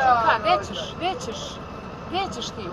Čuka, gdje ćeš, gdje ćeš, gdje ćeš ti?